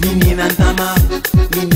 Menina Antama, menina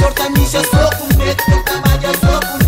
Corta-me, já corta-me, já sou com.